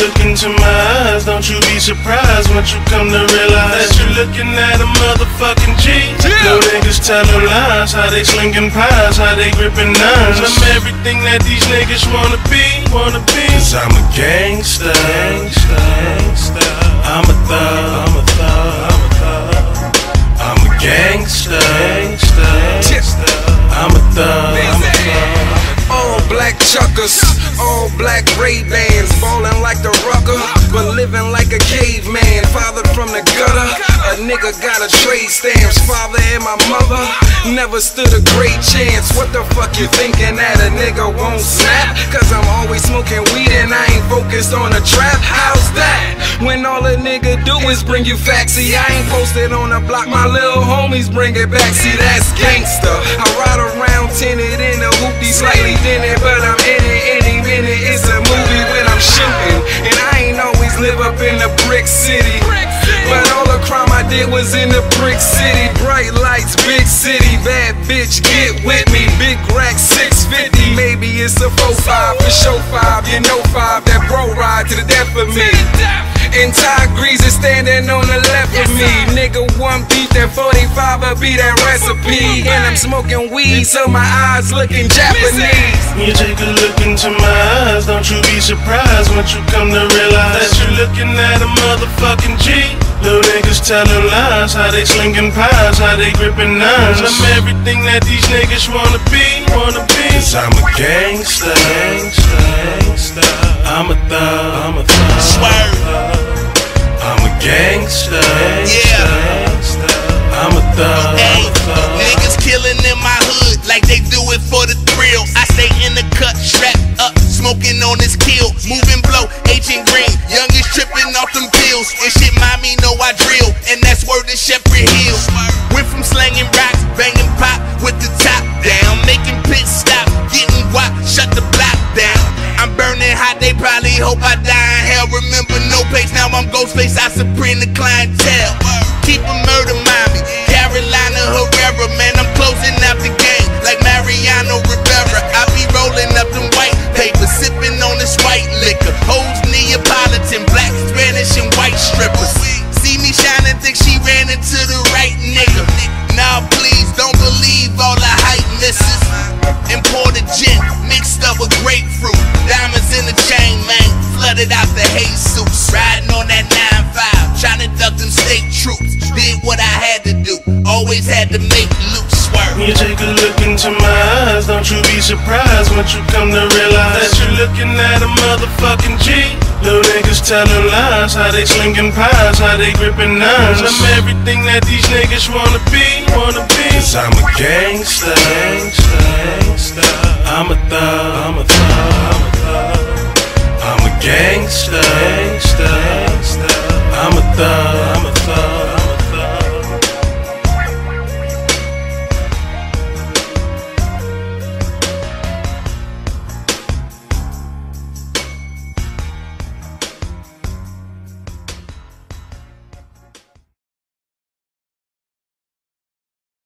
look into my eyes, don't you be surprised once you come to realize that you're looking at a motherfucking G. Yeah. No niggas telling lies, how they slinging pies, how they gripping knives. I'm everything that these niggas wanna be, wanna be. Cause I'm a gangster, gangster. I'm a thug. Black Ray Bans, ballin' like the rucker, but living like a caveman. Fathered from the gutter, a nigga got a trade stamps. Father and my mother never stood a great chance. What the fuck you thinking that a nigga won't snap? Cause I'm always smoking weed and I ain't focused on a trap. How's that? When all a nigga do is bring you facts. See, I ain't posted on the block, my little homies bring it back. See, that's gangster. I ride around tinted in a hoopty, slightly dented, but I'm in was in the brick city. Bright lights, big city. Bad bitch, get with me. Big rack, 650. Maybe it's a 4-5 for show 5. You know 5. That bro ride to the death of me. And Ty Greasy standing on the left of me. Nigga, one beat that 45 will be that recipe. And I'm smoking weed, so my eyes looking Japanese. When you take a look into my eyes, don't you be surprised once you come to realize that you're looking at a motherfucking G. Little niggas telling lies, how they slinging pies, how they gripping knives. I'm everything that these niggas wanna be, wanna be. Cause I'm a gangster, gangster, gangster. I'm a thug, I'm a thug. Swerv. I'm a gangster, I drill, and that's word to Shepherd Hill. Went from slanging rocks, banging pop with the top down, making pit stop, getting wop, shut the block down. I'm burning hot, they probably hope I die in hell. Remember no pace, now I'm Ghostface, I supreme the clientele. Keep a shining, think she ran into the right nigga. Nah, please don't believe all the hype misses. Imported gin mixed up with grapefruit. Diamonds in the chain, man. Flooded out the Jesus. Riding on that 9-5. Trying to duck them state troops. Did what I had to do. Always had to make loose swerve. When you take a look into my eyes, don't you be surprised once you come to realize that you're looking at a motherfucking G. Little niggas telling lies, how they slinging pies, how they gripping nines. I'm everything that these niggas wanna be, wanna be. Cause I'm a gangster, gangster,